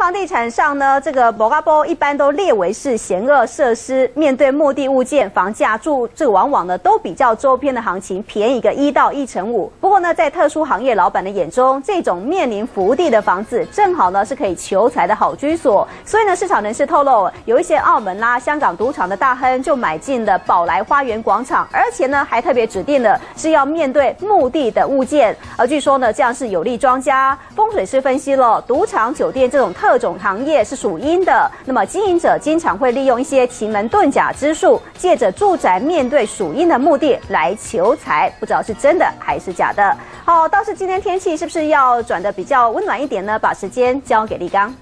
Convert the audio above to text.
房地产上呢，这个摩嘎波一般都列为是险恶设施，面对目的物件，房价住这往往呢都比较周边的行情便宜个一到一成五。不过呢，在特殊行业老板的眼中，这种面临福地的房子，正好呢是可以求财的好居所。所以呢，市场人士透露，有一些澳门啦、香港赌场的大亨就买进了宝来花园广场，而且呢还特别指定了是要面对墓地的物件。而据说呢，这样是有利庄家。风水师分析了，赌场、酒店这种特各种行业是属阴的，那么经营者经常会利用一些奇门遁甲之术，借着住宅面对属阴的目的来求财，不知道是真的还是假的。好，倒是今天天气是不是要转的比较温暖一点呢？把时间交给立刚。